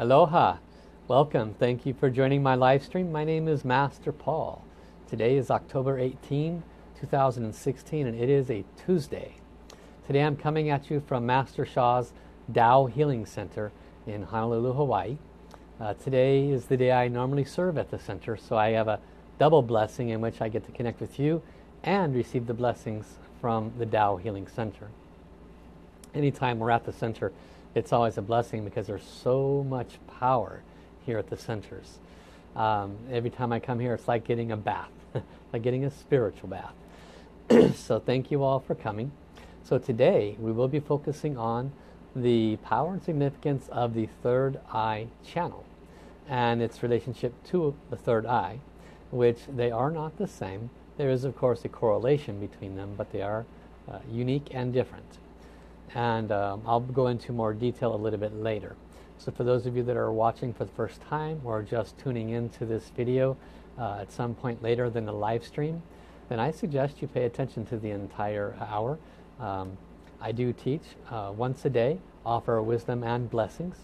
Aloha. Welcome. Thank you for joining my live stream. My name is Master Paul. Today is October 18, 2016 and it is a Tuesday. Today I'm coming at you from Master Sha's Tao Healing Center in Honolulu, Hawaii. Uh, today is the day I normally serve at the center so I have a double blessing in which I get to connect with you and receive the blessings from the Tao Healing Center. Anytime we're at the center it's always a blessing because there's so much power here at the centers. Um, every time I come here, it's like getting a bath, like getting a spiritual bath. so thank you all for coming. So today we will be focusing on the power and significance of the third eye channel and its relationship to the third eye, which they are not the same. There is of course a correlation between them, but they are uh, unique and different and um, I'll go into more detail a little bit later. So for those of you that are watching for the first time or just tuning into this video uh, at some point later than the live stream, then I suggest you pay attention to the entire hour. Um, I do teach uh, once a day, offer wisdom and blessings,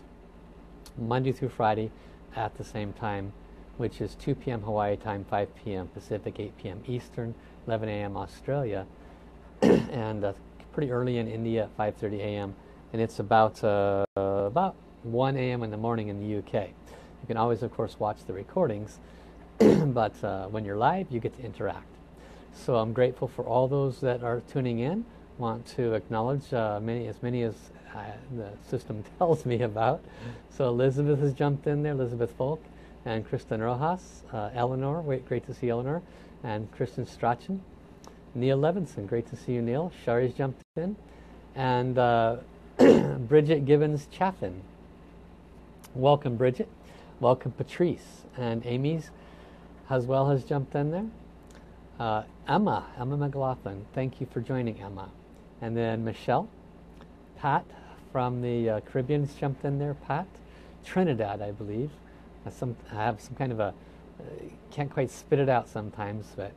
Monday through Friday at the same time, which is 2 p.m. Hawaii time, 5 p.m. Pacific, 8 p.m. Eastern, 11 a.m. Australia, and uh, pretty early in India at 5.30 a.m. and it's about, uh, about 1 a.m. in the morning in the UK. You can always of course watch the recordings but uh, when you're live you get to interact. So I'm grateful for all those that are tuning in. Want to acknowledge uh, many as many as uh, the system tells me about. So Elizabeth has jumped in there, Elizabeth Folk, and Kristen Rojas, uh, Eleanor, wait, great to see Eleanor, and Kristen Strachan, Neil Levinson, great to see you Neil. Shari's jumped in. And uh, Bridget Gibbons Chaffin. Welcome Bridget. Welcome Patrice. And Amy's as well has jumped in there. Uh, Emma, Emma McLaughlin, thank you for joining Emma. And then Michelle, Pat from the uh, Caribbean has jumped in there, Pat. Trinidad, I believe. Some, I have some kind of a, uh, can't quite spit it out sometimes, but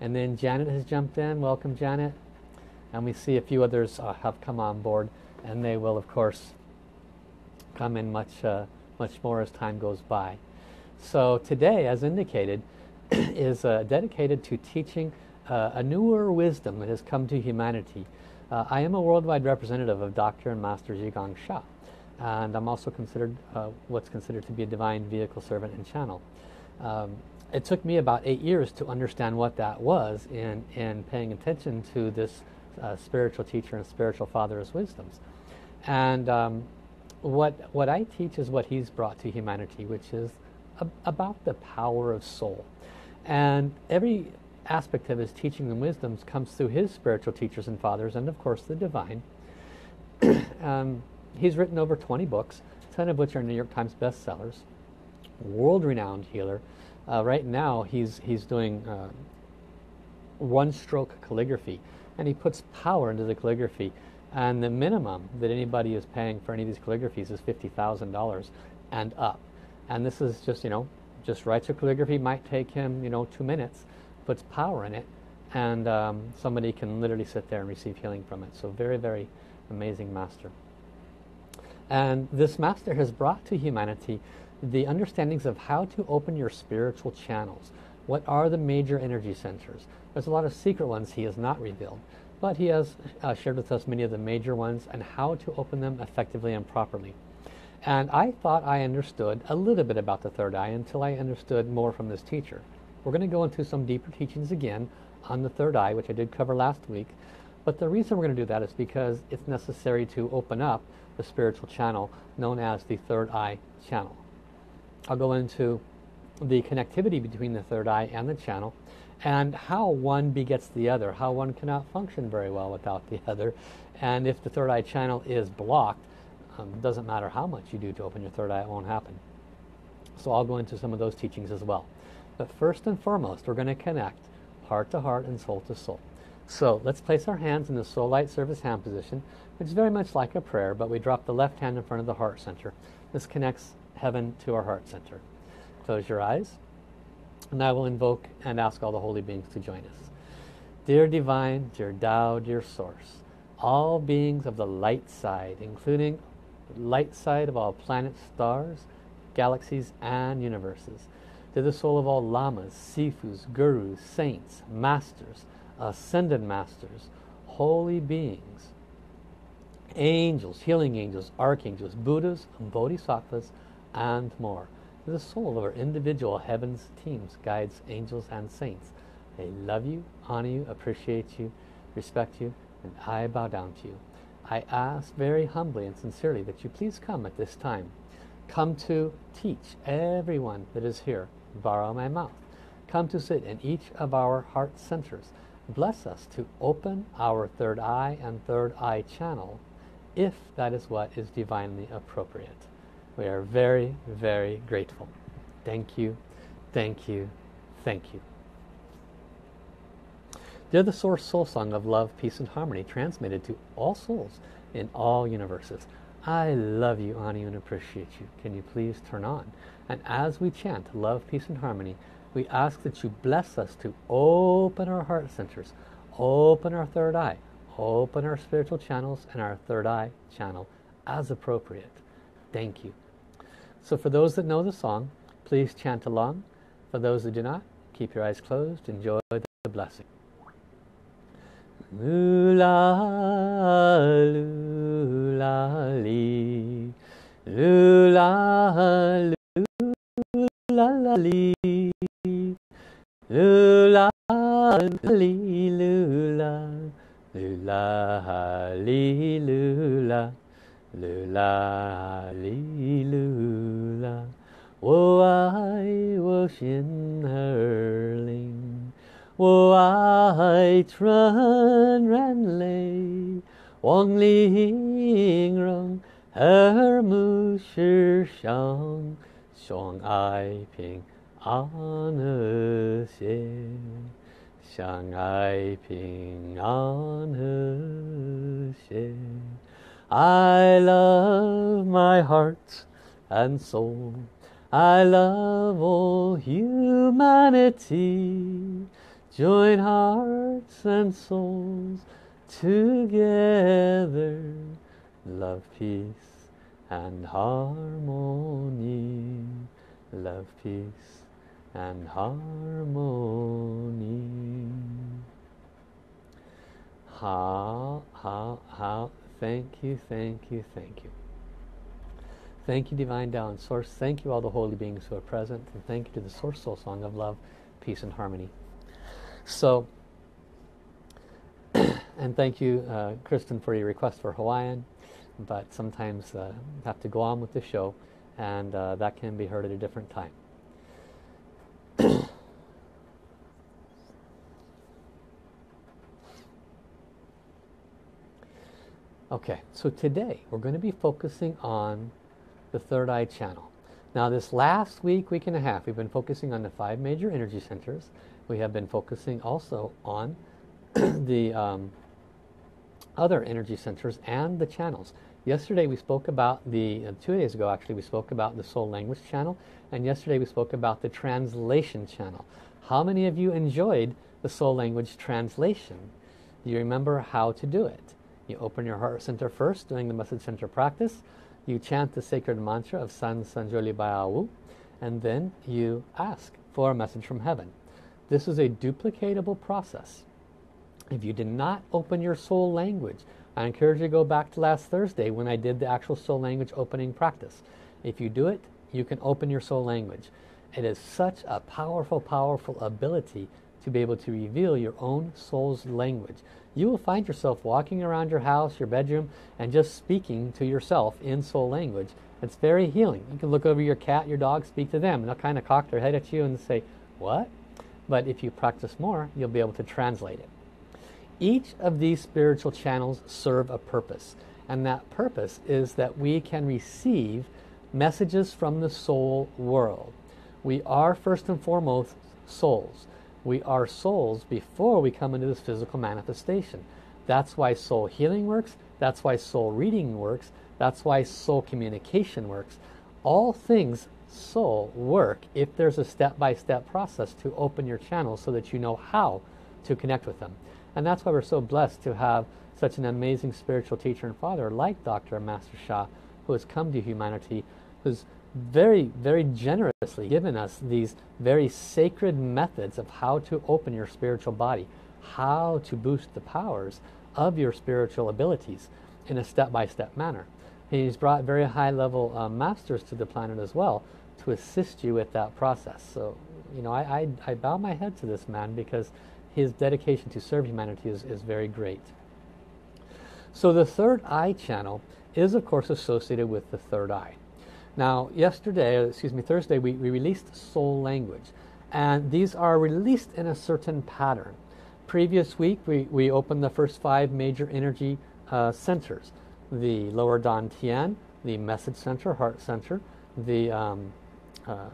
and then Janet has jumped in. Welcome, Janet. And we see a few others uh, have come on board. And they will, of course, come in much, uh, much more as time goes by. So today, as indicated, is uh, dedicated to teaching uh, a newer wisdom that has come to humanity. Uh, I am a worldwide representative of Dr. and Master Zhi Sha. And I'm also considered uh, what's considered to be a divine vehicle servant and channel. Um, it took me about eight years to understand what that was in, in paying attention to this uh, spiritual teacher and spiritual father's wisdoms. And um, what, what I teach is what he's brought to humanity, which is about the power of soul. And every aspect of his teaching and wisdoms comes through his spiritual teachers and fathers, and of course the divine. um, he's written over 20 books, 10 of which are New York Times bestsellers, world-renowned healer, uh, right now he's he's doing uh, one stroke calligraphy and he puts power into the calligraphy. And the minimum that anybody is paying for any of these calligraphies is $50,000 and up. And this is just you know just writes a calligraphy might take him you know two minutes puts power in it and um, somebody can literally sit there and receive healing from it. So very very amazing master. And this master has brought to humanity the understandings of how to open your spiritual channels. What are the major energy centers? There's a lot of secret ones he has not revealed, but he has uh, shared with us many of the major ones and how to open them effectively and properly. And I thought I understood a little bit about the third eye until I understood more from this teacher. We're going to go into some deeper teachings again on the third eye, which I did cover last week. But the reason we're going to do that is because it's necessary to open up the spiritual channel known as the third eye channel. I'll go into the connectivity between the third eye and the channel and how one begets the other, how one cannot function very well without the other. And if the third eye channel is blocked, um, doesn't matter how much you do to open your third eye, it won't happen. So I'll go into some of those teachings as well. But first and foremost, we're going to connect heart to heart and soul to soul. So let's place our hands in the soul light service hand position, which is very much like a prayer, but we drop the left hand in front of the heart center. This connects heaven to our heart center. Close your eyes. And I will invoke and ask all the holy beings to join us. Dear Divine, dear Tao, dear Source, all beings of the light side, including light side of all planets, stars, galaxies, and universes. To the soul of all lamas, sifus, gurus, saints, masters, ascended masters, holy beings, angels, healing angels, archangels, Buddhas, bodhisattvas, and more. The soul of our individual heavens teams, guides, angels, and saints. They love you, honor you, appreciate you, respect you, and I bow down to you. I ask very humbly and sincerely that you please come at this time. Come to teach everyone that is here. Borrow my mouth. Come to sit in each of our heart centers. Bless us to open our third eye and third eye channel if that is what is divinely appropriate. We are very, very grateful. Thank you, thank you, thank you. They're the source soul song of love, peace, and harmony transmitted to all souls in all universes. I love you, you, and appreciate you. Can you please turn on? And as we chant love, peace, and harmony, we ask that you bless us to open our heart centers, open our third eye, open our spiritual channels and our third eye channel as appropriate. Thank you. So for those that know the song, please chant along. For those that do not, keep your eyes closed. Enjoy the blessing. Lula, lula, li. Lula, lula, li. Lula, li, lula. Lula, li, lula. Lula, li, lula. 我爱我心儿灵。我爱纯然泪，望玲珑和睦世上，相爱平安和谐，相爱平安和谐。I love my heart and soul. I love all humanity. Join hearts and souls together. Love, peace and harmony. Love, peace and harmony. How, how, how. Thank you, thank you, thank you. Thank you, Divine Tao Source. Thank you, all the holy beings who are present. And thank you to the Source Soul Song of Love, Peace and Harmony. So, and thank you, uh, Kristen, for your request for Hawaiian. But sometimes uh, have to go on with the show, and uh, that can be heard at a different time. Okay, so today we're going to be focusing on the third eye channel. Now this last week, week and a half, we've been focusing on the five major energy centers we have been focusing also on the um, other energy centers and the channels. Yesterday we spoke about the, uh, two days ago actually, we spoke about the soul language channel and yesterday we spoke about the translation channel. How many of you enjoyed the soul language translation? Do you remember how to do it? You open your heart center first doing the message center practice. You chant the sacred mantra of San Sanjoli Bayawu and then you ask for a message from heaven. This is a duplicatable process. If you did not open your soul language, I encourage you to go back to last Thursday when I did the actual soul language opening practice. If you do it, you can open your soul language. It is such a powerful, powerful ability to be able to reveal your own soul's language. You will find yourself walking around your house, your bedroom, and just speaking to yourself in soul language. It's very healing. You can look over your cat, your dog, speak to them, and they'll kind of cock their head at you and say, what? but if you practice more, you'll be able to translate it. Each of these spiritual channels serve a purpose, and that purpose is that we can receive messages from the soul world. We are first and foremost souls. We are souls before we come into this physical manifestation. That's why soul healing works. That's why soul reading works. That's why soul communication works. All things soul work if there's a step-by-step -step process to open your channel so that you know how to connect with them. And that's why we're so blessed to have such an amazing spiritual teacher and father like Dr. Master Sha who has come to humanity, who's very, very generously given us these very sacred methods of how to open your spiritual body, how to boost the powers of your spiritual abilities in a step-by-step -step manner. He's brought very high-level uh, masters to the planet as well to assist you with that process. So, you know, I, I, I bow my head to this man because his dedication to serve humanity is, is very great. So the third eye channel is of course associated with the third eye. Now yesterday, excuse me, Thursday, we, we released soul language and these are released in a certain pattern. Previous week we, we opened the first five major energy uh, centers. The lower Dantian, the message center, heart center, the um, uh,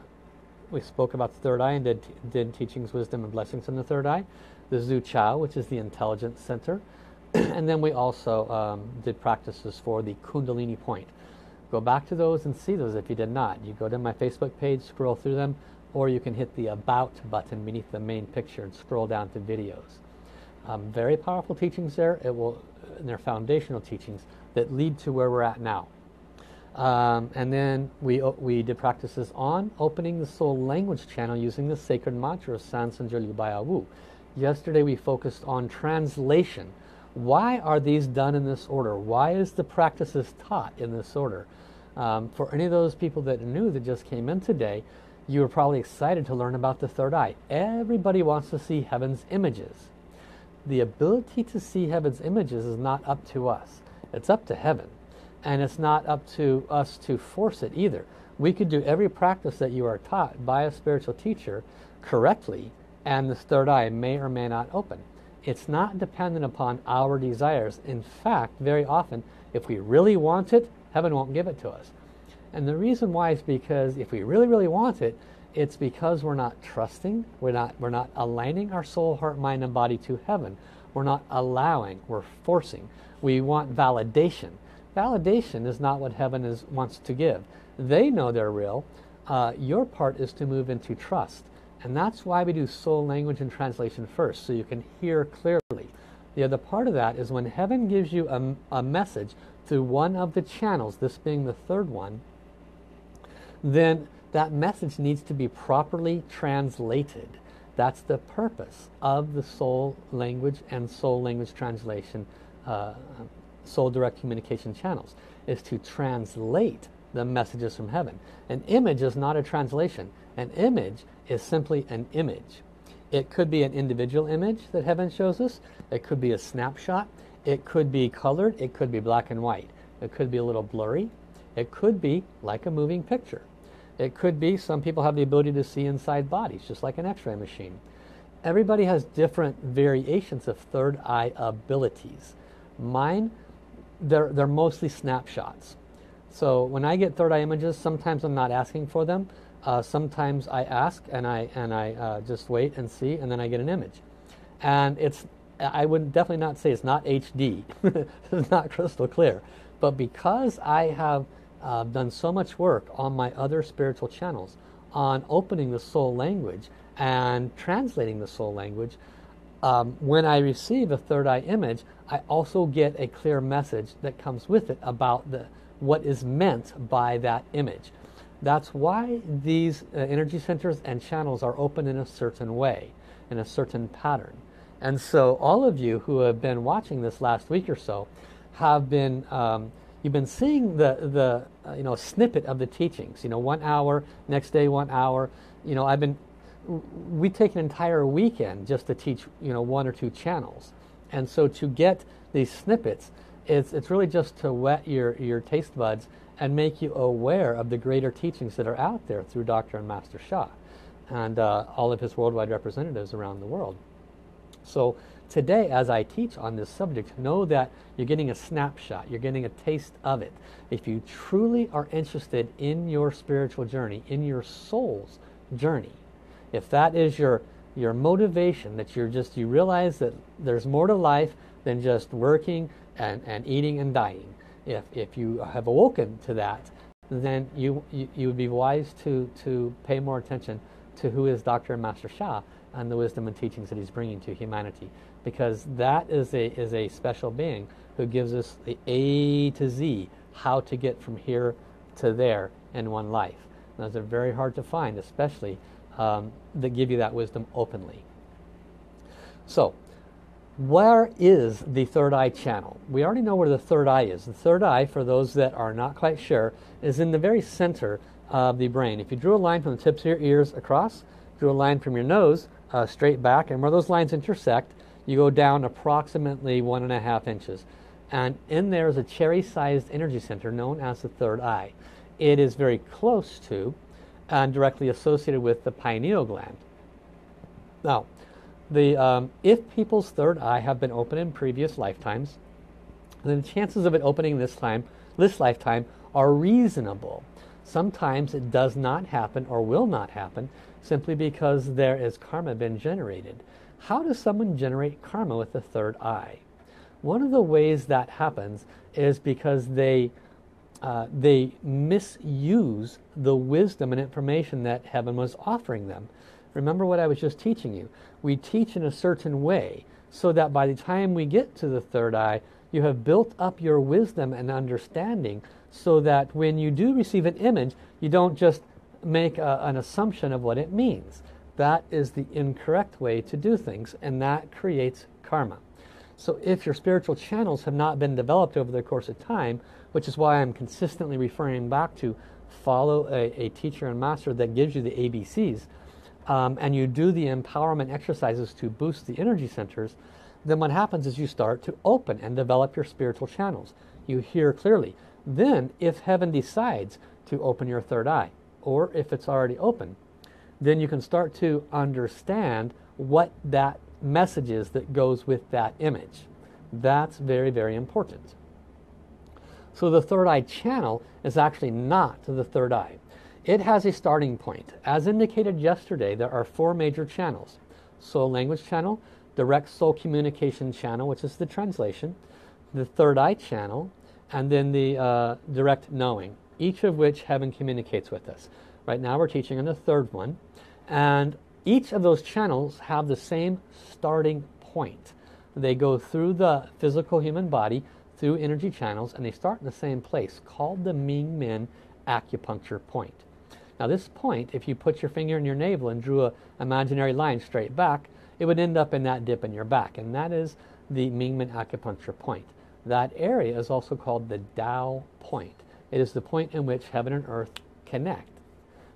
we spoke about the third eye and did, did teachings, wisdom, and blessings in the third eye. The Zu Qiao, which is the intelligence center. and then we also um, did practices for the Kundalini point. Go back to those and see those if you did not. You go to my Facebook page, scroll through them, or you can hit the About button beneath the main picture and scroll down to videos. Um, very powerful teachings there. It will, they're foundational teachings that lead to where we're at now. Um, and then we, we did practices on opening the soul language channel using the sacred mantra of Sanjali Wu. Yesterday we focused on translation. Why are these done in this order? Why is the practices taught in this order? Um, for any of those people that are new that just came in today, you were probably excited to learn about the third eye. Everybody wants to see heaven's images. The ability to see heaven's images is not up to us. It's up to heaven. And it's not up to us to force it either. We could do every practice that you are taught by a spiritual teacher correctly and this third eye may or may not open. It's not dependent upon our desires. In fact, very often, if we really want it, heaven won't give it to us. And the reason why is because if we really, really want it, it's because we're not trusting, we're not, we're not aligning our soul, heart, mind, and body to heaven. We're not allowing, we're forcing. We want validation. Validation is not what heaven is, wants to give. They know they're real. Uh, your part is to move into trust. And that's why we do soul language and translation first, so you can hear clearly. The other part of that is when heaven gives you a, a message through one of the channels, this being the third one, then that message needs to be properly translated. That's the purpose of the soul language and soul language translation uh, soul direct communication channels is to translate the messages from heaven. An image is not a translation. An image is simply an image. It could be an individual image that heaven shows us. It could be a snapshot. It could be colored. It could be black and white. It could be a little blurry. It could be like a moving picture. It could be some people have the ability to see inside bodies, just like an x-ray machine. Everybody has different variations of third eye abilities. Mine they're, they're mostly snapshots. So when I get third eye images, sometimes I'm not asking for them. Uh, sometimes I ask and I, and I uh, just wait and see and then I get an image. And it's, I would definitely not say it's not HD. it's not crystal clear. But because I have uh, done so much work on my other spiritual channels on opening the soul language and translating the soul language, um, when I receive a third eye image, I also get a clear message that comes with it about the, what is meant by that image. That's why these uh, energy centers and channels are open in a certain way, in a certain pattern. And so all of you who have been watching this last week or so have been, um, you've been seeing the, the uh, you know, snippet of the teachings, you know, one hour, next day one hour. You know, I've been we take an entire weekend just to teach you know one or two channels and so to get these snippets it's, it's really just to wet your, your taste buds and make you aware of the greater teachings that are out there through Dr. and Master Sha and uh, all of his worldwide representatives around the world. So today as I teach on this subject know that you're getting a snapshot, you're getting a taste of it. If you truly are interested in your spiritual journey, in your soul's journey, if that is your your motivation that you're just you realize that there's more to life than just working and, and eating and dying if, if you have awoken to that then you, you, you would be wise to, to pay more attention to who is Dr. Master Sha and the wisdom and teachings that he's bringing to humanity because that is a, is a special being who gives us the A to Z how to get from here to there in one life. And those are very hard to find, especially um, that give you that wisdom openly. So, where is the third eye channel? We already know where the third eye is. The third eye, for those that are not quite sure, is in the very center of the brain. If you drew a line from the tips of your ears across, drew a line from your nose uh, straight back, and where those lines intersect, you go down approximately one and a half inches. And in there is a cherry-sized energy center known as the third eye. It is very close to and directly associated with the pineal gland. Now, the, um, if people's third eye have been open in previous lifetimes, then the chances of it opening this time, this lifetime, are reasonable. Sometimes it does not happen or will not happen simply because there is karma been generated. How does someone generate karma with the third eye? One of the ways that happens is because they uh, they misuse the wisdom and information that heaven was offering them. Remember what I was just teaching you. We teach in a certain way so that by the time we get to the third eye, you have built up your wisdom and understanding so that when you do receive an image, you don't just make a, an assumption of what it means. That is the incorrect way to do things, and that creates karma. So if your spiritual channels have not been developed over the course of time, which is why I'm consistently referring back to follow a, a teacher and master that gives you the ABCs, um, and you do the empowerment exercises to boost the energy centers, then what happens is you start to open and develop your spiritual channels. You hear clearly. Then, if heaven decides to open your third eye, or if it's already open, then you can start to understand what that message is that goes with that image. That's very, very important. So the third eye channel is actually not the third eye. It has a starting point. As indicated yesterday, there are four major channels. Soul language channel, direct soul communication channel, which is the translation, the third eye channel, and then the uh, direct knowing, each of which heaven communicates with us. Right now we're teaching on the third one, and each of those channels have the same starting point. They go through the physical human body, through energy channels and they start in the same place called the Ming Men acupuncture point. Now this point, if you put your finger in your navel and drew an imaginary line straight back, it would end up in that dip in your back and that is the Mingmen acupuncture point. That area is also called the Tao point. It is the point in which heaven and earth connect.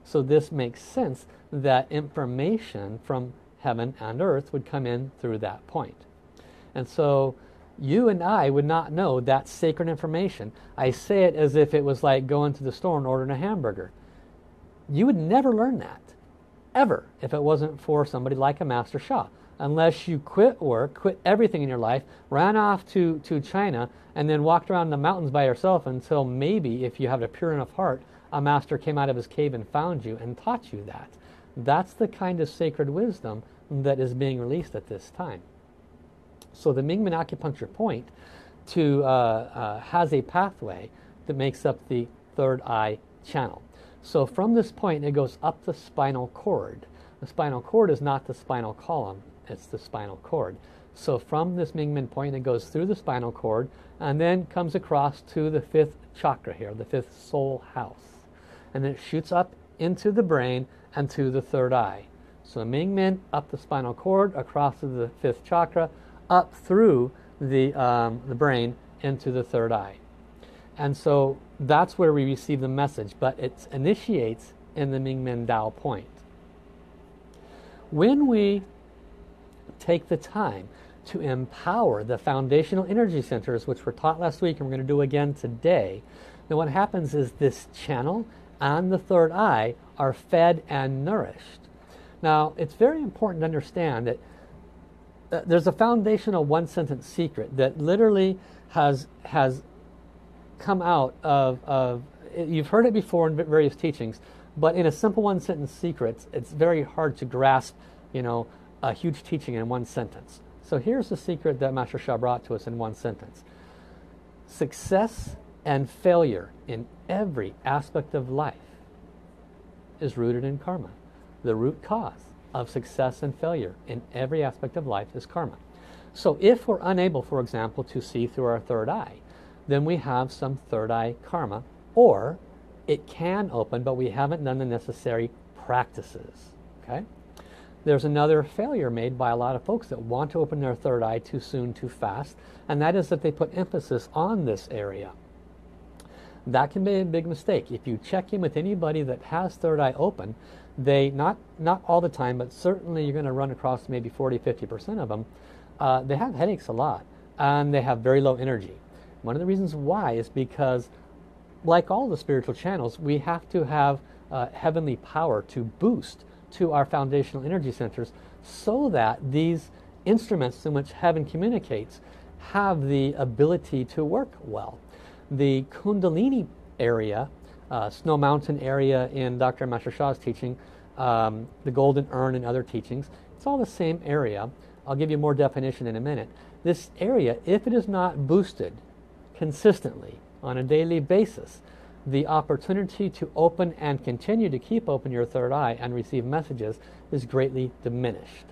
So this makes sense that information from heaven and earth would come in through that point. And so you and I would not know that sacred information. I say it as if it was like going to the store and ordering a hamburger. You would never learn that, ever, if it wasn't for somebody like a Master Sha. Unless you quit work, quit everything in your life, ran off to, to China, and then walked around the mountains by yourself until maybe, if you have a pure enough heart, a master came out of his cave and found you and taught you that. That's the kind of sacred wisdom that is being released at this time. So the Mingmen acupuncture point to, uh, uh, has a pathway that makes up the third eye channel. So from this point it goes up the spinal cord. The spinal cord is not the spinal column, it's the spinal cord. So from this Mingmen point it goes through the spinal cord and then comes across to the fifth chakra here, the fifth soul house. And then it shoots up into the brain and to the third eye. So Mingmen up the spinal cord, across to the fifth chakra, up through the, um, the brain into the third eye. And so that's where we receive the message, but it initiates in the Mingmen Dao point. When we take the time to empower the foundational energy centers, which were taught last week and we're going to do again today, then what happens is this channel and the third eye are fed and nourished. Now, it's very important to understand that uh, there's a foundational one sentence secret that literally has has come out of, of you've heard it before in various teachings but in a simple one sentence secret it's very hard to grasp you know a huge teaching in one sentence so here's the secret that Master Sha brought to us in one sentence success and failure in every aspect of life is rooted in karma the root cause of success and failure in every aspect of life is karma. So if we're unable, for example, to see through our third eye, then we have some third eye karma. Or it can open, but we haven't done the necessary practices. Okay? There's another failure made by a lot of folks that want to open their third eye too soon, too fast, and that is that they put emphasis on this area. That can be a big mistake. If you check in with anybody that has third eye open, they, not, not all the time, but certainly you're going to run across maybe 40, 50% of them, uh, they have headaches a lot and they have very low energy. One of the reasons why is because like all the spiritual channels, we have to have uh, heavenly power to boost to our foundational energy centers so that these instruments in which heaven communicates have the ability to work well. The Kundalini area, uh, Snow Mountain area in Dr. Master Sha's teaching, um, the Golden Urn and other teachings, it's all the same area. I'll give you more definition in a minute. This area, if it is not boosted consistently on a daily basis, the opportunity to open and continue to keep open your third eye and receive messages is greatly diminished.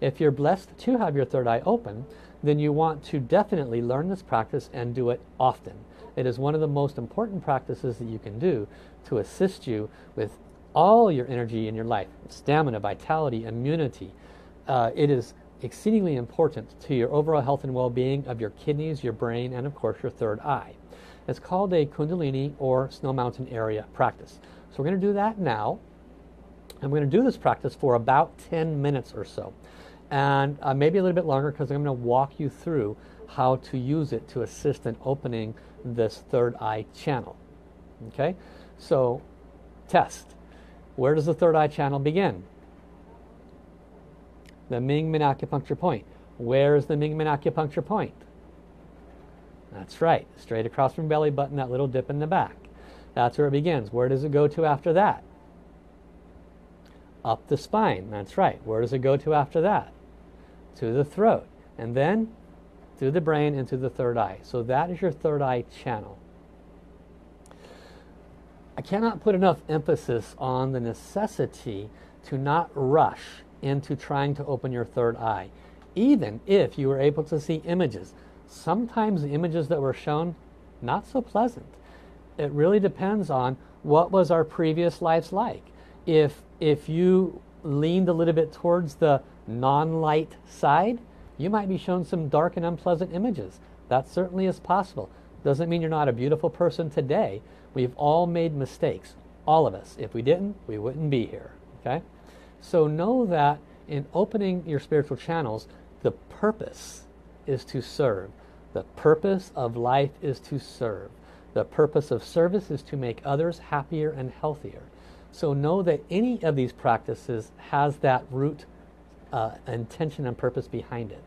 If you're blessed to have your third eye open, then you want to definitely learn this practice and do it often. It is one of the most important practices that you can do to assist you with all your energy in your life, stamina, vitality, immunity. Uh, it is exceedingly important to your overall health and well-being of your kidneys, your brain, and of course your third eye. It's called a Kundalini or Snow Mountain area practice. So we're going to do that now. I'm going to do this practice for about 10 minutes or so. And uh, maybe a little bit longer because I'm going to walk you through how to use it to assist in opening this third eye channel. Okay, so test. Where does the third eye channel begin? The Mingmen acupuncture point. Where is the Mingmen acupuncture point? That's right, straight across from belly button, that little dip in the back. That's where it begins. Where does it go to after that? Up the spine, that's right. Where does it go to after that? To the throat. And then through the brain into the third eye. So that is your third eye channel. I cannot put enough emphasis on the necessity to not rush into trying to open your third eye. Even if you were able to see images sometimes the images that were shown, not so pleasant. It really depends on what was our previous lives like. If, if you leaned a little bit towards the non-light side, you might be shown some dark and unpleasant images. That certainly is possible. Doesn't mean you're not a beautiful person today. We've all made mistakes. All of us. If we didn't, we wouldn't be here. Okay? So know that in opening your spiritual channels, the purpose is to serve. The purpose of life is to serve. The purpose of service is to make others happier and healthier. So know that any of these practices has that root uh, intention and purpose behind it.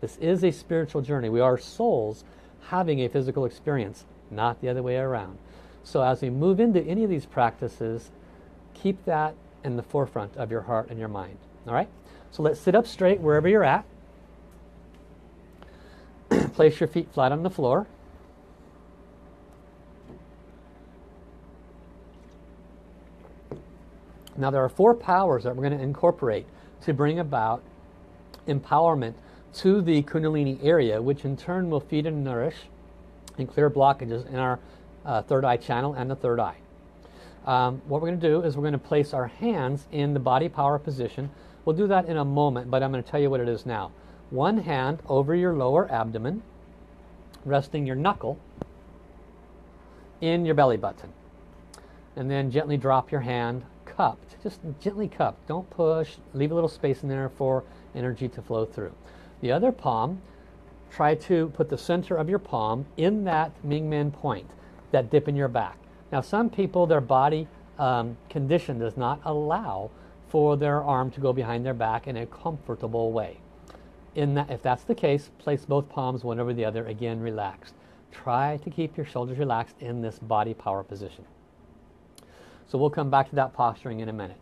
This is a spiritual journey. We are souls having a physical experience, not the other way around. So as we move into any of these practices, keep that in the forefront of your heart and your mind. All right? So let's sit up straight wherever you're at. Place your feet flat on the floor. Now there are four powers that we're going to incorporate to bring about empowerment to the Kundalini area, which in turn will feed and nourish and clear blockages in our uh, third eye channel and the third eye. Um, what we're going to do is we're going to place our hands in the body power position. We'll do that in a moment, but I'm going to tell you what it is now one hand over your lower abdomen, resting your knuckle in your belly button. And then gently drop your hand cupped, just gently cupped. Don't push, leave a little space in there for energy to flow through. The other palm, try to put the center of your palm in that Mingmen point, that dip in your back. Now some people, their body um, condition does not allow for their arm to go behind their back in a comfortable way that, if that's the case, place both palms one over the other, again relaxed. Try to keep your shoulders relaxed in this body power position. So we'll come back to that posturing in a minute.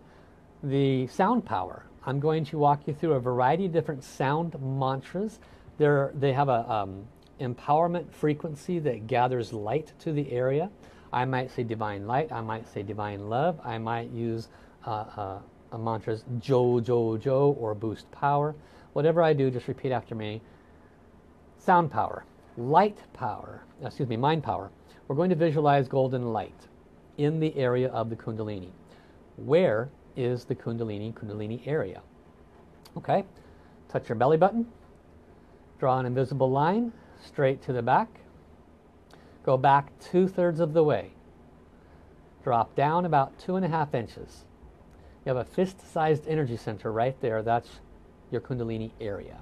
The sound power. I'm going to walk you through a variety of different sound mantras. They're, they have a um, empowerment frequency that gathers light to the area. I might say divine light. I might say divine love. I might use uh, uh, mantras Jo, Jo, Jo or boost power. Whatever I do, just repeat after me. Sound power. light power, excuse me, mind power. We're going to visualize golden light in the area of the Kundalini. Where is the Kundalini, Kundalini area? Okay, touch your belly button, draw an invisible line straight to the back, go back two-thirds of the way, drop down about two and a half inches. You have a fist-sized energy center right there. That's your Kundalini area.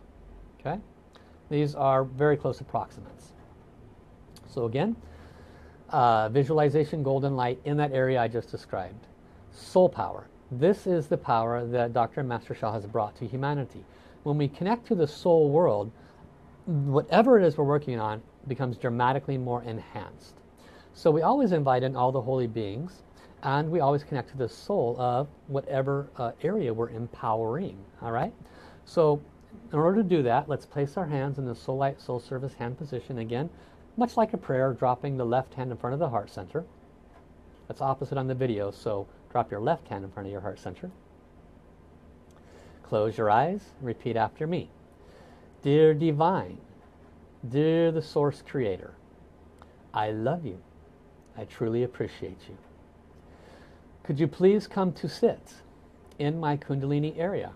Okay, These are very close approximates. So again, uh, visualization, golden light in that area I just described. Soul power. This is the power that Dr. Master Sha has brought to humanity. When we connect to the soul world, whatever it is we're working on becomes dramatically more enhanced. So we always invite in all the holy beings and we always connect to the soul of whatever uh, area we're empowering. All right. So in order to do that, let's place our hands in the soul light soul service hand position again, much like a prayer, dropping the left hand in front of the heart center. That's opposite on the video, so drop your left hand in front of your heart center. Close your eyes, repeat after me. Dear Divine, dear the Source Creator, I love you. I truly appreciate you. Could you please come to sit in my Kundalini area?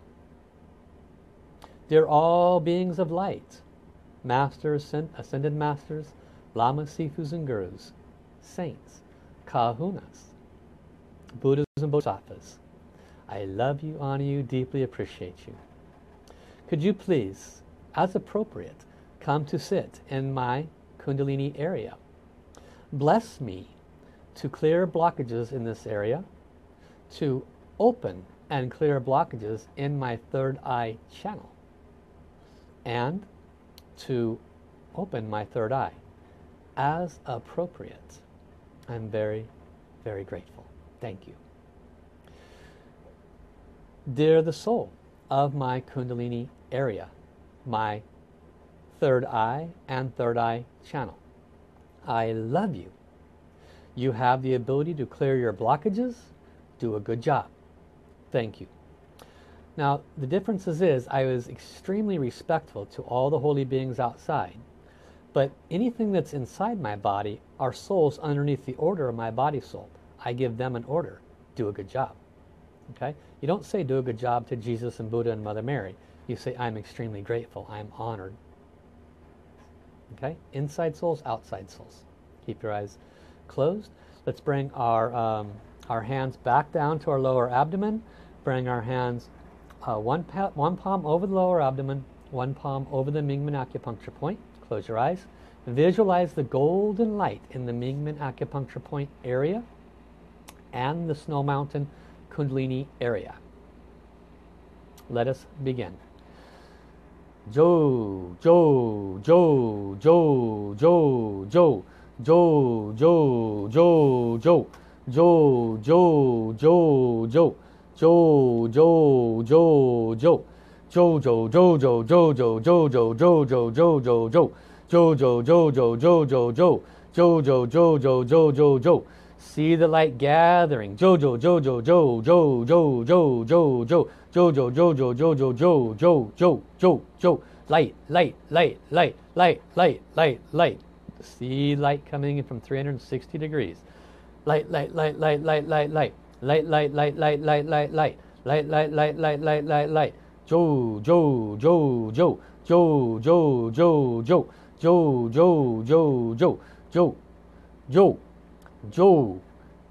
Dear all beings of light, masters, ascended masters, lamas, sifus and gurus, saints, kahunas, buddhas and bodhisattvas, I love you, honor you, deeply appreciate you. Could you please, as appropriate, come to sit in my Kundalini area? Bless me to clear blockages in this area, to open and clear blockages in my third eye channel, and to open my third eye as appropriate. I'm very, very grateful. Thank you. Dear the soul of my Kundalini area, my third eye and third eye channel, I love you. You have the ability to clear your blockages. Do a good job. Thank you. Now, the differences is I was extremely respectful to all the holy beings outside. But anything that's inside my body are souls underneath the order of my body soul. I give them an order. Do a good job. Okay? You don't say do a good job to Jesus and Buddha and Mother Mary. You say I'm extremely grateful. I'm honored. Okay? Inside souls, outside souls. Keep your eyes closed. Let's bring our, um, our hands back down to our lower abdomen. Bring our hands uh, one, one palm over the lower abdomen, one palm over the Mingmen acupuncture point. Close your eyes. Visualize the golden light in the Mingmen acupuncture point area and the Snow Mountain Kundalini area. Let us begin. Jo, Jo, Jo, Jo, Jo, Jo, Jo, Jo, Jo, Jo, Jo, Jo, Jo, Jo, Jo, Jo, Jo, Jo, Jojo, Jojo, Jojo, Jojo, Jojo, Jojo, Jo, Jojo, Jojo, Jojo, Jo, Jojo, Jojo, Jojo, Jo. See the light gathering. Jojo, Jojo, Jo, Jo, Jo, Jo, Jo, Jo, Jojo, Jojo, Jojo, Jo, Jo, Jo, Jo, Jo. Light, light, light, light, light, light, light, light. See light coming in from 360 degrees. Light, light, light, light, light, light, light. Light, light, light, light, light, light, light. Light, light, light, light, light, light, light. Jo, Jo, Jo, Jo, Jo, Jo, Jo, Jo, Jo, Jo, Jo, Jo, Jo, Jo. Joe, Joe,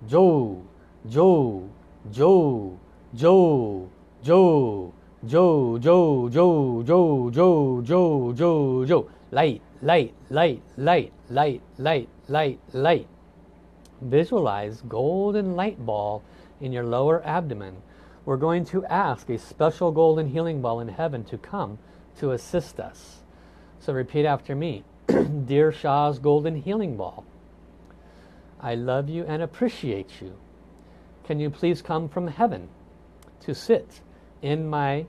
Joe, Joe, Joe, Joe, Joe, Joe, Joe, Joe, Joe, Joe, Joe, Joe. Light, light, light, light, light, light, light, light. Visualize golden light ball in your lower abdomen. We're going to ask a special golden healing ball in heaven to come to assist us. So repeat after me. Dear Sha's golden healing ball. I love you and appreciate you. Can you please come from heaven to sit in my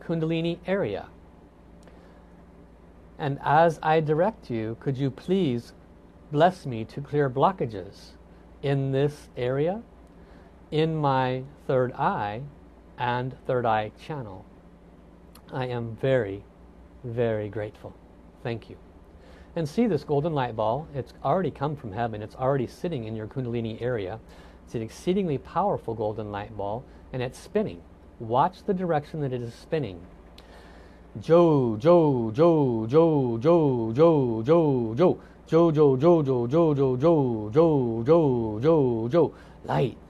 Kundalini area? And as I direct you, could you please bless me to clear blockages in this area, in my third eye and third eye channel. I am very, very grateful. Thank you. and see this golden light ball. It's already come from heaven. It's already sitting in your Kundalini area. It's an exceedingly powerful golden light ball and it's spinning. Watch the direction that it is spinning. Joe, Joe, Joe, Joe, Joe, Joe, Joe, Joe, Joe, Joe, Joe, Joe, Joe, Joe, Joe, Joe, Joe, Joe, Joe, light,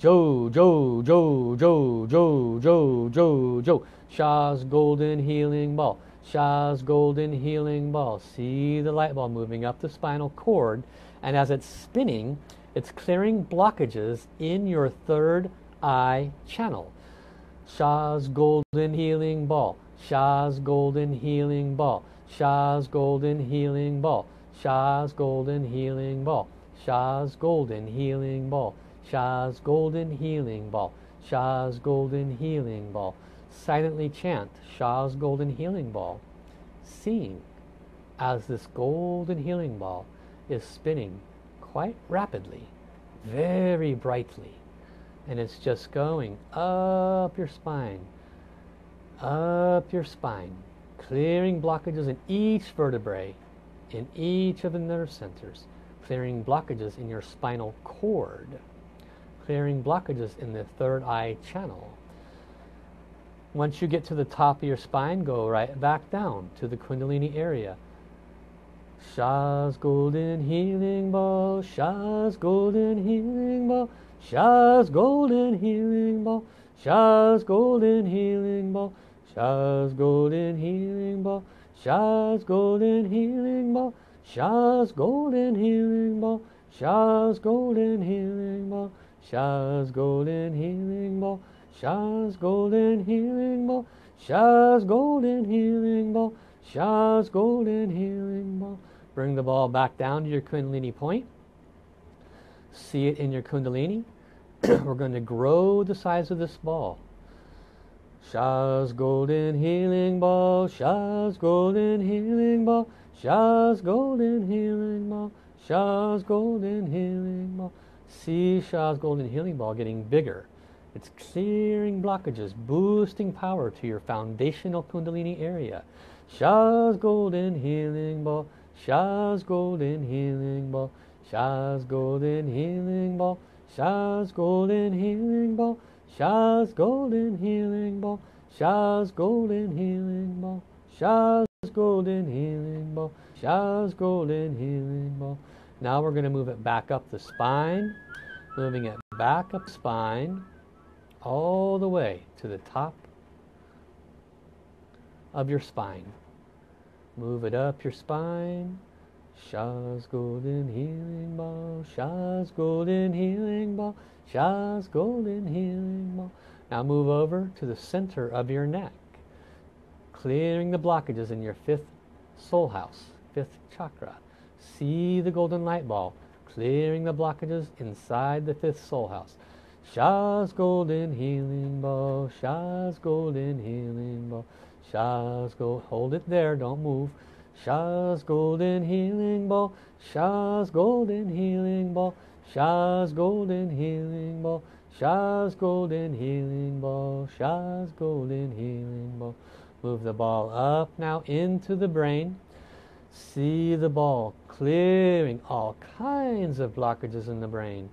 Jo, jo, jo, jo, jo, jo, jo, jo. Sha's golden healing ball. Sha's golden healing ball. See the light ball moving up the spinal cord and as it's spinning it's clearing blockages in your third eye channel. Sha's golden healing ball. Sha's golden healing ball. Sha's golden healing ball. Sha's golden healing ball. Sha's golden healing ball. Sha's golden healing ball. Sha's golden healing ball. Silently chant Sha's golden healing ball. Seeing as this golden healing ball is spinning quite rapidly, very brightly. And it's just going up your spine, up your spine, clearing blockages in each vertebrae, in each of the nerve centers, clearing blockages in your spinal cord, clearing blockages in the third eye channel. Once you get to the top of your spine, go right back down to the Kundalini area. Sha's golden healing ball, Sha's golden healing ball, Sha's golden healing ball, Sha's golden healing ball, Sha's golden healing ball, Sha's golden healing ball, Sha's golden healing ball, Sha's golden healing ball. Sha's golden healing ball, Sha's golden healing ball, Sha's golden healing ball, Sha's golden healing ball. Bring the ball back down to your Kundalini point. See it in your Kundalini. We're going to grow the size of this ball. Sha's golden healing ball, Sha's golden healing ball, Sha's golden healing ball, Sha's golden healing ball. See Sha's golden healing ball getting bigger. It's clearing blockages, boosting power to your foundational Kundalini area. Sha's golden healing ball, Sha's golden healing ball, Sha's golden healing ball, Sha's golden healing ball, Sha's golden healing ball, Sha's golden healing ball, Sha's golden healing ball, Sha's golden healing ball. Now we're going to move it back up the spine, moving it back up spine, all the way to the top of your spine. Move it up your spine. Sha's golden healing ball, Sha's golden healing ball, Sha's golden healing ball. Now move over to the center of your neck, clearing the blockages in your fifth soul house, fifth chakra. See the golden light ball, clearing the blockages inside the fifth soul house. Sha's golden healing ball, Sha's golden healing ball. Sha's gold, hold it there, don't move. Sha's golden healing ball, Sha's golden healing ball, Sha's golden healing ball, Sha's golden healing ball, Sha's golden healing ball. Move the ball up now into the brain. See the ball clearing all kinds of blockages in the brain.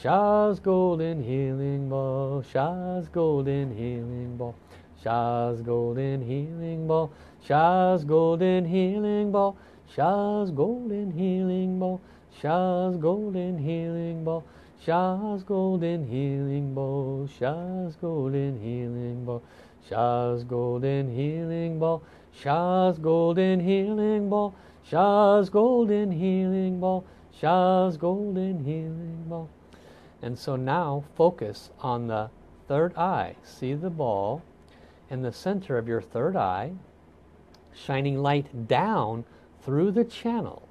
Sha's golden healing ball, Sha's golden healing ball. Sha's golden healing ball, Sha's golden healing ball, Sha's golden healing ball, Sha's golden healing ball, Sha's golden healing ball, Sha's golden healing ball, Sha's golden healing ball, Sha's golden healing ball, Sha's golden healing ball, Sha's golden healing ball. And so now focus on the third eye. See the ball in the center of your third eye, shining light down through the channel,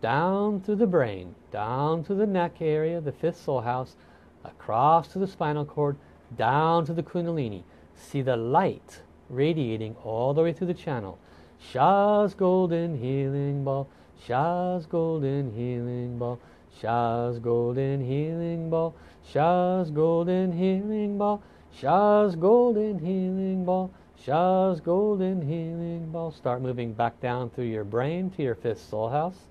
down through the brain, down to the neck area, the fifth soul house, across to the spinal cord, down to the kundalini. See the light radiating all the way through the channel. Sha's golden healing ball, Sha's golden healing ball, Sha's golden healing ball, Sha's golden healing ball, Sha's golden healing ball, Sha's golden healing ball. Start moving back down through your brain to your fifth soul house.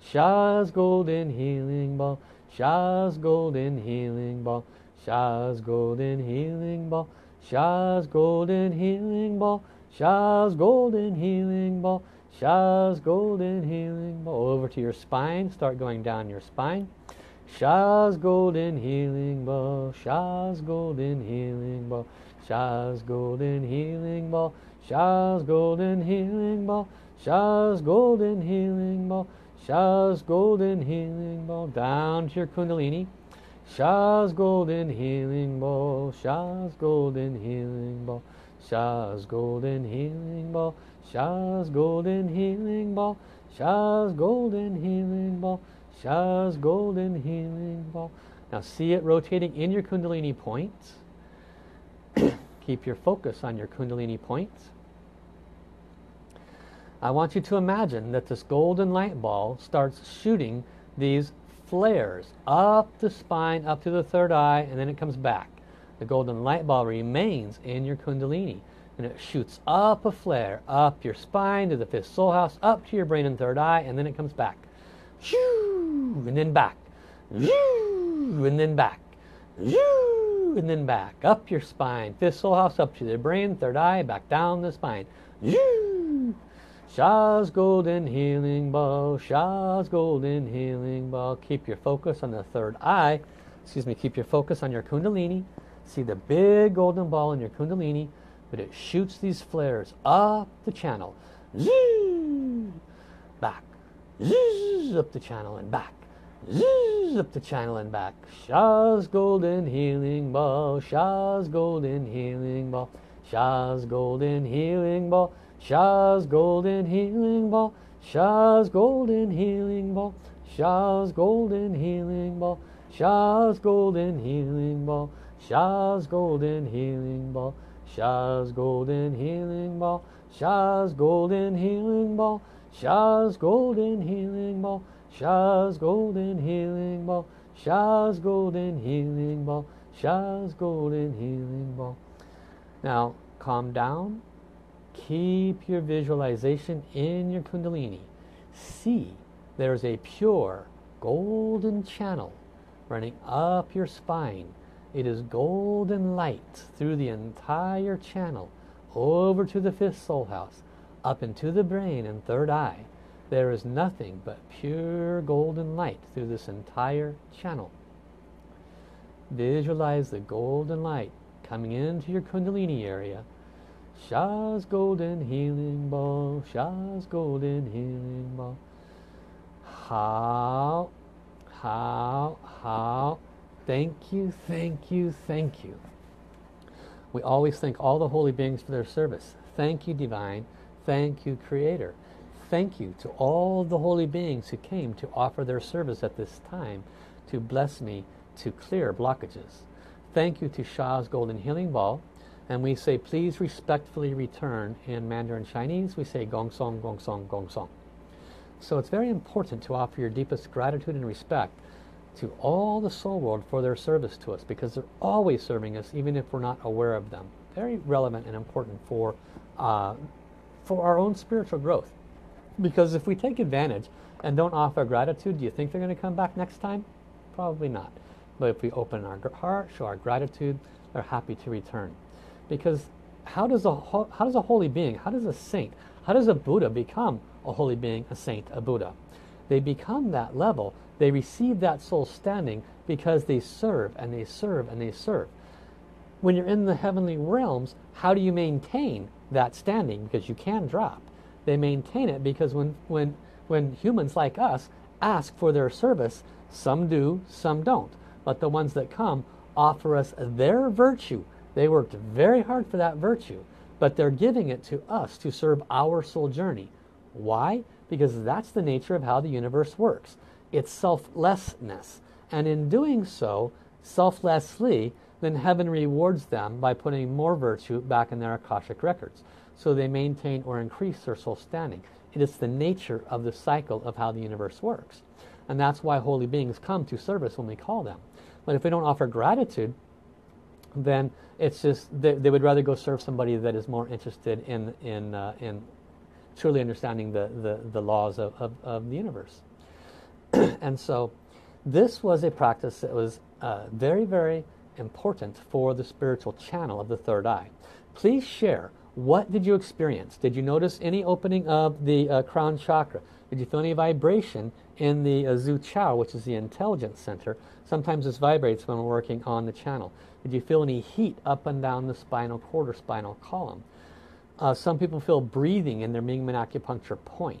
Sha's golden healing ball, Sha's golden healing ball, Sha's golden healing ball, Sha's golden healing ball, Sha's golden healing ball, Sha's golden healing ball. Over to your spine, start going down your spine. Sha's golden healing ball, Sha's golden healing ball, Sha's golden healing ball, Sha's golden healing ball, Sha's golden healing ball, Sha's golden healing ball, down to your kundalini. Sha's golden healing ball, Sha's golden healing ball, Sha's golden healing ball, Sha's golden healing ball, Sha's golden healing ball, Sha's golden healing ball. Now see it rotating in your kundalini point. Keep your focus on your kundalini point. I want you to imagine that this golden light ball starts shooting these flares up the spine, up to the third eye, and then it comes back. The golden light ball remains in your kundalini and it shoots up a flare, up your spine to the fifth soul house, up to your brain and third eye, and then it comes back. And then back. And then back. And then back. Up your spine, fifth soul house, up to the brain, third eye, back down the spine. Sha's golden healing ball, Sha's golden healing ball. Keep your focus on the third eye. Excuse me, keep your focus on your kundalini. See the big golden ball in your kundalini but it shoots these flares up the channel back up the channel and back up the channel and back Sha's golden healing ball Sha's golden healing ball Sha's golden healing ball Sha's golden healing ball Sha's golden healing ball Sha's golden healing ball Sha's golden healing ball Sha's golden healing ball Sha's golden healing ball, Sha's golden healing ball, Sha's golden healing ball, Sha's golden healing ball, Sha's golden healing ball, Sha's golden healing ball. Now, calm down. Keep your visualization in your kundalini. See there's a pure golden channel running up your spine it is golden light through the entire channel, over to the fifth soul house, up into the brain and third eye. There is nothing but pure golden light through this entire channel. Visualize the golden light coming into your kundalini area. Sha's golden healing ball, Sha's golden healing ball. How, how, how Thank you, thank you, thank you. We always thank all the holy beings for their service. Thank you, Divine. Thank you, Creator. Thank you to all the holy beings who came to offer their service at this time to bless me to clear blockages. Thank you to Sha's Golden Healing Ball. And we say, please respectfully return. In Mandarin Chinese, we say Gong Song, Gong Song, Gong Song. So it's very important to offer your deepest gratitude and respect to all the soul world for their service to us because they're always serving us even if we're not aware of them. Very relevant and important for, uh, for our own spiritual growth. Because if we take advantage and don't offer gratitude, do you think they're going to come back next time? Probably not. But if we open our heart, show our gratitude, they're happy to return. Because how does a how does a holy being, how does a saint, how does a Buddha become a holy being, a saint, a Buddha? They become that level they receive that soul standing because they serve and they serve and they serve. When you're in the heavenly realms, how do you maintain that standing? Because you can drop. They maintain it because when, when, when humans like us ask for their service, some do, some don't. But the ones that come offer us their virtue. They worked very hard for that virtue, but they're giving it to us to serve our soul journey. Why? because that's the nature of how the universe works. It's selflessness. And in doing so, selflessly, then heaven rewards them by putting more virtue back in their Akashic records. So they maintain or increase their soul standing. It is the nature of the cycle of how the universe works. And that's why holy beings come to service when we call them. But if we don't offer gratitude, then it's just they, they would rather go serve somebody that is more interested in in uh, in truly understanding the the, the laws of, of, of the universe. and so, this was a practice that was uh, very very important for the spiritual channel of the third eye. Please share. What did you experience? Did you notice any opening of the uh, crown chakra? Did you feel any vibration in the uh, Zu Qiao, which is the intelligence center? Sometimes this vibrates when we're working on the channel. Did you feel any heat up and down the spinal cord or spinal column? Uh, some people feel breathing in their Mingmen acupuncture point.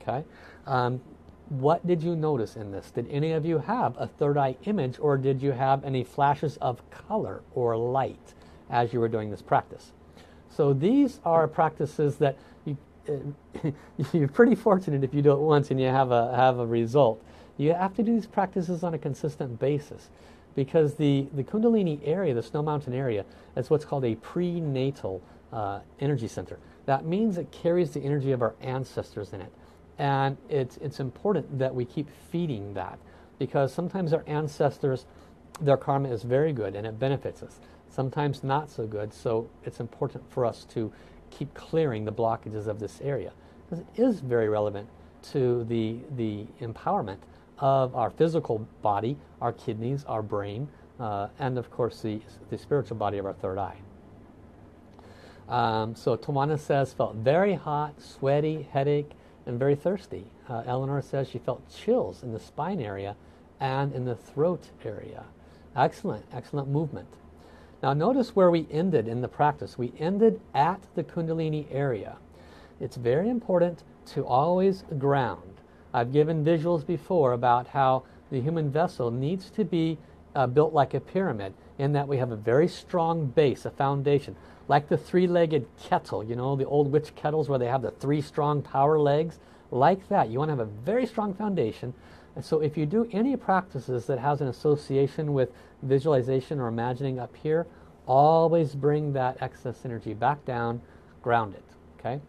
Okay, um, what did you notice in this? Did any of you have a third eye image or did you have any flashes of color or light as you were doing this practice? So these are practices that you, you're pretty fortunate if you do it once and you have a, have a result. You have to do these practices on a consistent basis because the, the Kundalini area, the Snow Mountain area, is what's called a prenatal uh, energy center. That means it carries the energy of our ancestors in it. And it's, it's important that we keep feeding that because sometimes our ancestors, their karma is very good and it benefits us. Sometimes not so good, so it's important for us to keep clearing the blockages of this area because it is very relevant to the, the empowerment of our physical body, our kidneys, our brain, uh, and of course the, the spiritual body of our third eye. Um, so Tawana says, felt very hot, sweaty, headache, and very thirsty. Uh, Eleanor says she felt chills in the spine area and in the throat area. Excellent, excellent movement. Now notice where we ended in the practice. We ended at the Kundalini area. It's very important to always ground. I've given visuals before about how the human vessel needs to be uh, built like a pyramid in that we have a very strong base, a foundation like the three-legged kettle, you know, the old witch kettles where they have the three strong power legs, like that. You want to have a very strong foundation. And so if you do any practices that has an association with visualization or imagining up here, always bring that excess energy back down, ground it, okay?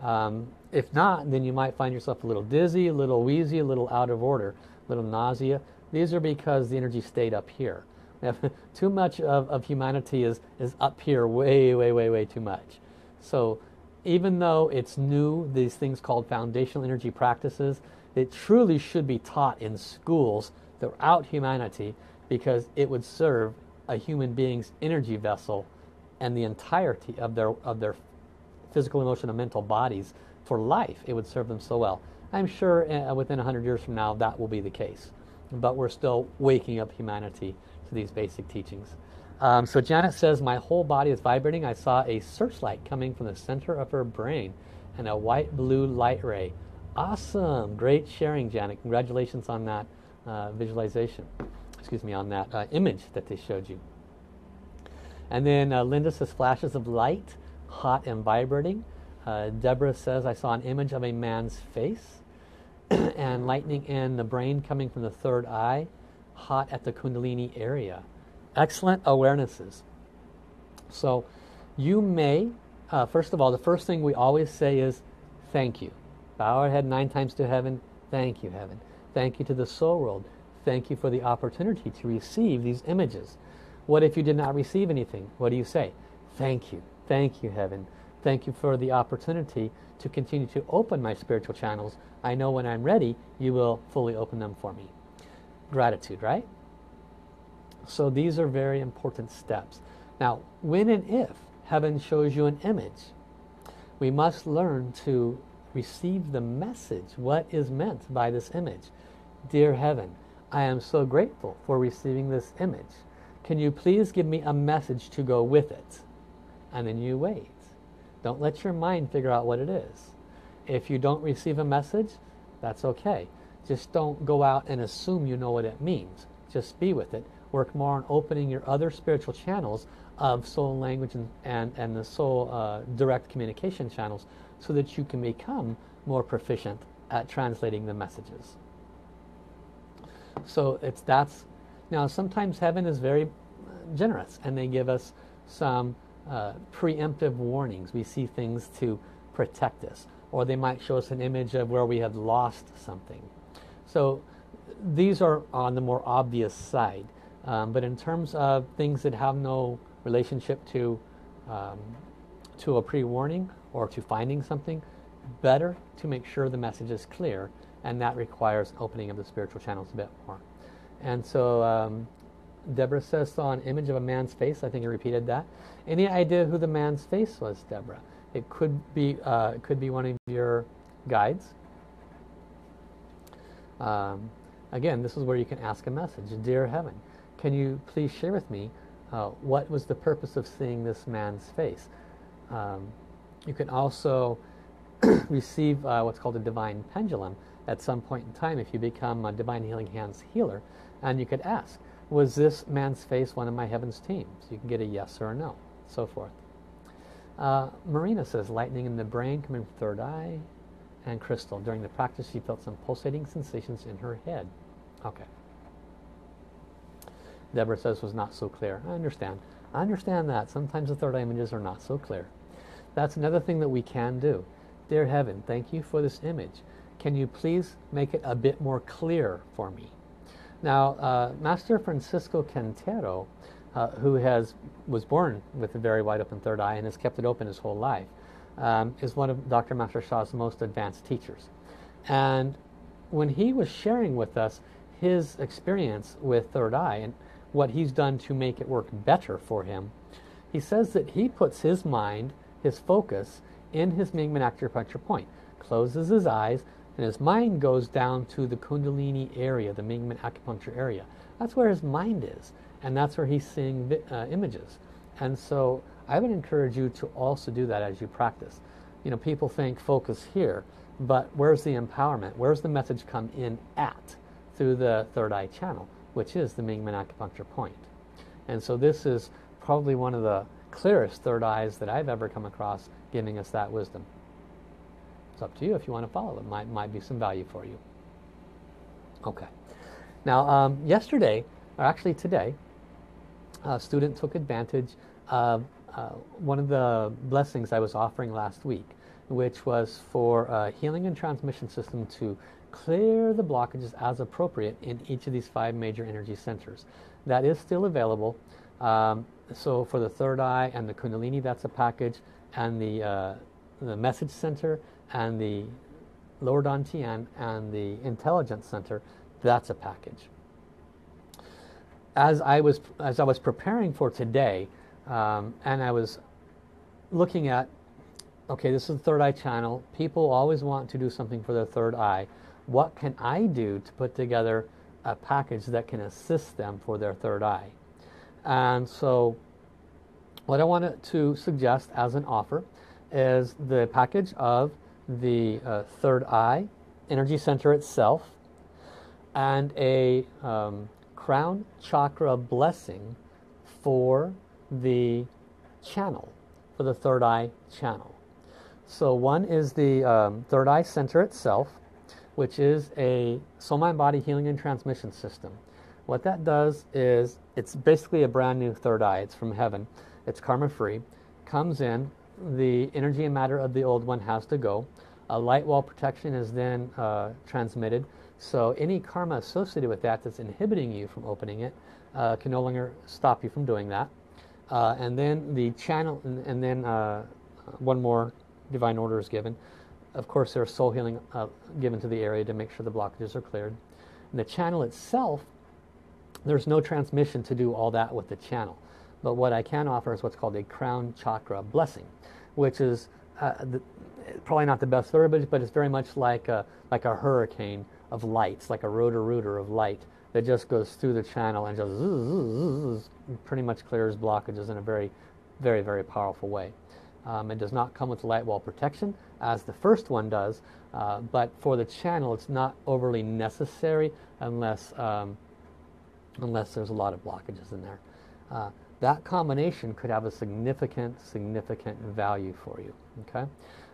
Um, if not, then you might find yourself a little dizzy, a little wheezy, a little out of order, a little nausea. These are because the energy stayed up here. too much of, of humanity is, is up here way, way, way, way too much. So even though it's new, these things called foundational energy practices, it truly should be taught in schools throughout humanity because it would serve a human being's energy vessel and the entirety of their, of their physical, emotional, and mental bodies for life. It would serve them so well. I'm sure uh, within 100 years from now that will be the case. But we're still waking up humanity to these basic teachings. Um, so Janet says, my whole body is vibrating. I saw a searchlight coming from the center of her brain and a white-blue light ray. Awesome. Great sharing, Janet. Congratulations on that uh, visualization. Excuse me, on that uh, image that they showed you. And then uh, Linda says, flashes of light, hot and vibrating. Uh, Deborah says, I saw an image of a man's face and lightning in the brain coming from the third eye hot at the Kundalini area. Excellent awarenesses. So you may, uh, first of all, the first thing we always say is thank you. Bow our head nine times to heaven. Thank you, heaven. Thank you to the soul world. Thank you for the opportunity to receive these images. What if you did not receive anything? What do you say? Thank you. Thank you, heaven. Thank you for the opportunity to continue to open my spiritual channels. I know when I'm ready, you will fully open them for me gratitude, right? So these are very important steps. Now, when and if heaven shows you an image, we must learn to receive the message, what is meant by this image. Dear heaven, I am so grateful for receiving this image. Can you please give me a message to go with it? And then you wait. Don't let your mind figure out what it is. If you don't receive a message, that's okay. Just don't go out and assume you know what it means. Just be with it. Work more on opening your other spiritual channels of soul language and, and, and the soul uh, direct communication channels so that you can become more proficient at translating the messages. So it's that's now sometimes heaven is very generous and they give us some uh, preemptive warnings. We see things to protect us or they might show us an image of where we have lost something. So these are on the more obvious side. Um, but in terms of things that have no relationship to um, to a pre-warning or to finding something, better to make sure the message is clear and that requires opening of the spiritual channels a bit more. And so um, Deborah says saw an image of a man's face. I think I repeated that. Any idea who the man's face was, Deborah? It could be uh, it could be one of your guides. Um, again, this is where you can ask a message. Dear Heaven, can you please share with me uh, what was the purpose of seeing this man's face? Um, you can also receive uh, what's called a divine pendulum at some point in time if you become a Divine Healing Hands healer. And you could ask, was this man's face one of my heaven's teams? You can get a yes or a no, so forth. Uh, Marina says, lightning in the brain coming from third eye. And Crystal, during the practice she felt some pulsating sensations in her head. Okay. Deborah says was not so clear. I understand. I understand that. Sometimes the third eye images are not so clear. That's another thing that we can do. Dear Heaven, thank you for this image. Can you please make it a bit more clear for me? Now, uh, Master Francisco Quintero, uh, who has was born with a very wide open third eye and has kept it open his whole life, um, is one of Dr. Master Sha's most advanced teachers. And when he was sharing with us his experience with third eye and what he's done to make it work better for him, he says that he puts his mind, his focus, in his Mingmen acupuncture point, closes his eyes, and his mind goes down to the Kundalini area, the Mingmen acupuncture area. That's where his mind is, and that's where he's seeing uh, images. And so I would encourage you to also do that as you practice. You know, people think focus here, but where's the empowerment? Where's the message come in at? Through the third eye channel, which is the Mingmen acupuncture point. And so this is probably one of the clearest third eyes that I've ever come across giving us that wisdom. It's up to you if you want to follow it. Might, might be some value for you. Okay. Now, um, yesterday, or actually today, a student took advantage of uh, one of the blessings I was offering last week, which was for a healing and transmission system to clear the blockages as appropriate in each of these five major energy centers. That is still available. Um, so for the third eye and the kundalini, that's a package, and the, uh, the message center and the lower dantian and the intelligence center, that's a package. As I was, as I was preparing for today, um, and I was looking at, okay, this is the third eye channel. People always want to do something for their third eye. What can I do to put together a package that can assist them for their third eye? And so what I wanted to suggest as an offer is the package of the uh, third eye, energy center itself, and a um, crown chakra blessing for the channel, for the third eye channel. So one is the um, third eye center itself, which is a soul mind body healing and transmission system. What that does is it's basically a brand new third eye. It's from heaven. It's karma free. Comes in. The energy and matter of the old one has to go. A light wall protection is then uh, transmitted. So any karma associated with that that's inhibiting you from opening it uh, can no longer stop you from doing that. Uh, and then the channel, and, and then uh, one more divine order is given. Of course, there's soul healing uh, given to the area to make sure the blockages are cleared. And the channel itself, there's no transmission to do all that with the channel. But what I can offer is what's called a crown chakra blessing, which is uh, the, probably not the best verbiage, but it's very much like a, like a hurricane of lights, like a Roto-Rooter of light that just goes through the channel and just pretty much clears blockages in a very, very, very powerful way. Um, it does not come with light wall protection as the first one does, uh, but for the channel it's not overly necessary unless, um, unless there's a lot of blockages in there. Uh, that combination could have a significant, significant value for you. Okay,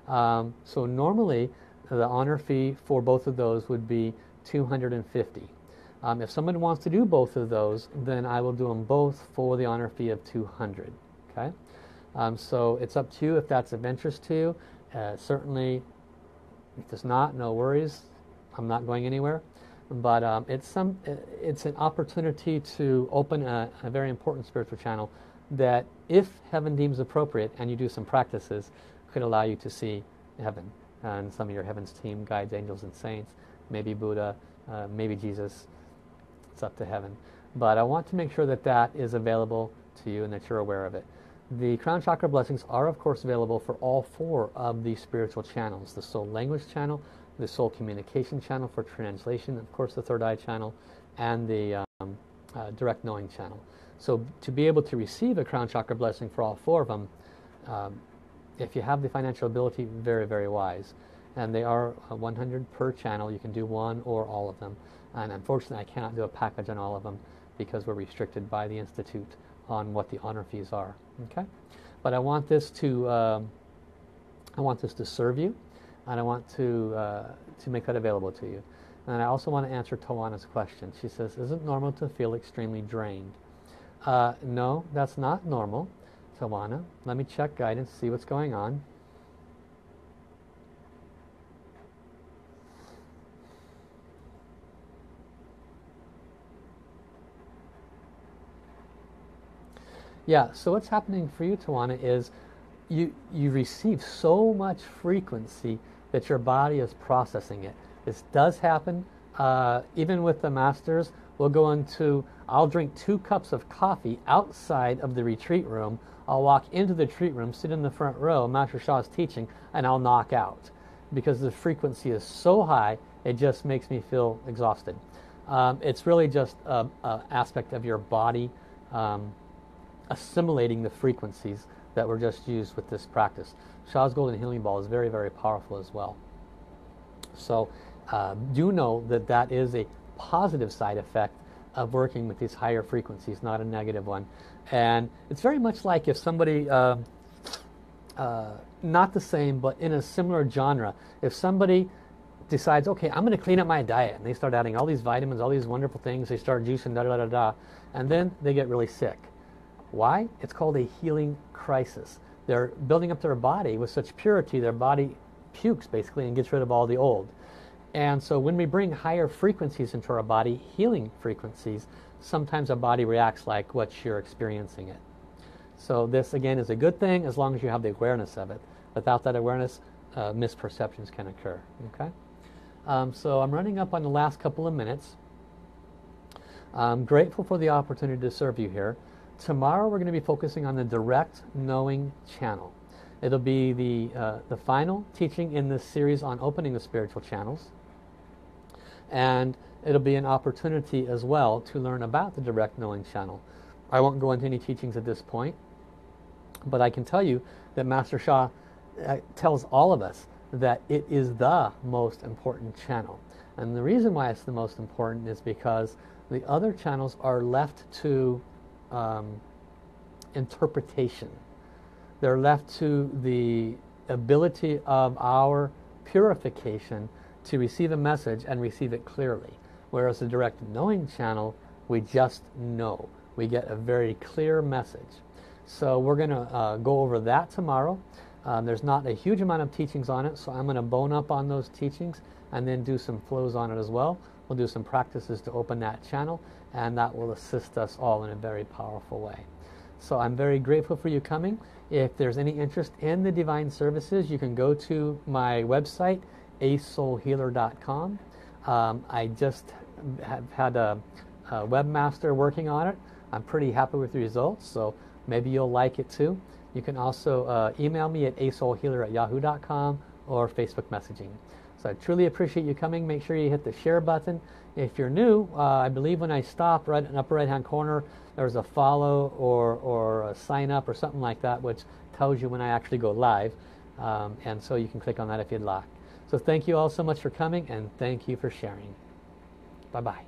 um, So normally the honor fee for both of those would be 250 um, if someone wants to do both of those then I will do them both for the honor fee of 200 okay? Um, so it's up to you if that's of interest to you. Uh, certainly if it's not no worries. I'm not going anywhere but um, it's some it's an opportunity to open a, a, very important spiritual channel that if heaven deems appropriate and you do some practices could allow you to see heaven. And some of your heaven's team guides angels and saints maybe Buddha uh, maybe Jesus it's up to heaven. But I want to make sure that that is available to you and that you're aware of it. The crown chakra blessings are of course available for all four of the spiritual channels the soul language channel the soul communication channel for translation, of course the third eye channel, and the um, uh, direct knowing channel. So to be able to receive a crown chakra blessing for all four of them, um, if you have the financial ability, very, very wise. And they are uh, 100 per channel. You can do one or all of them. And unfortunately, I cannot do a package on all of them because we're restricted by the Institute on what the honor fees are. Okay, But I want this to, um, I want this to serve you and I want to, uh, to make that available to you. And I also want to answer Tawana's question. She says, is it normal to feel extremely drained? Uh, no, that's not normal, Tawana. Let me check guidance, see what's going on. Yeah, so what's happening for you, Tawana, is you, you receive so much frequency that your body is processing it. This does happen uh, even with the masters. We'll go into, I'll drink two cups of coffee outside of the retreat room. I'll walk into the retreat room, sit in the front row, Master Sha is teaching, and I'll knock out. Because the frequency is so high, it just makes me feel exhausted. Um, it's really just an aspect of your body um, assimilating the frequencies that were just used with this practice. Sha's Golden Healing Ball is very, very powerful as well. So uh, do know that that is a positive side effect of working with these higher frequencies, not a negative one. And it's very much like if somebody, uh, uh, not the same, but in a similar genre, if somebody decides, okay, I'm going to clean up my diet, and they start adding all these vitamins, all these wonderful things, they start juicing, da da da da, and then they get really sick. Why? It's called a healing crisis. They're building up their body with such purity, their body pukes basically and gets rid of all the old. And so when we bring higher frequencies into our body, healing frequencies, sometimes our body reacts like what you're experiencing it. So this again is a good thing as long as you have the awareness of it. Without that awareness, uh, misperceptions can occur. Okay. Um, so I'm running up on the last couple of minutes. I'm grateful for the opportunity to serve you here. Tomorrow we're going to be focusing on the direct knowing channel. It'll be the, uh, the final teaching in this series on opening the spiritual channels. And it'll be an opportunity as well to learn about the direct knowing channel. I won't go into any teachings at this point, but I can tell you that Master Sha uh, tells all of us that it is the most important channel. And the reason why it's the most important is because the other channels are left to um, interpretation. They're left to the ability of our purification to receive a message and receive it clearly. Whereas the direct knowing channel, we just know. We get a very clear message. So we're going to uh, go over that tomorrow. Um, there's not a huge amount of teachings on it, so I'm going to bone up on those teachings and then do some flows on it as well. We'll do some practices to open that channel and that will assist us all in a very powerful way. So I'm very grateful for you coming. If there's any interest in the Divine Services, you can go to my website, asoulhealer.com. Um, I just have had a, a webmaster working on it. I'm pretty happy with the results, so maybe you'll like it too. You can also uh, email me at asoulhealer at yahoo.com or Facebook messaging. So I truly appreciate you coming. Make sure you hit the share button. If you're new, uh, I believe when I stop right in the upper right hand corner, there's a follow or, or a sign up or something like that, which tells you when I actually go live. Um, and so you can click on that if you'd like. So thank you all so much for coming and thank you for sharing. Bye-bye.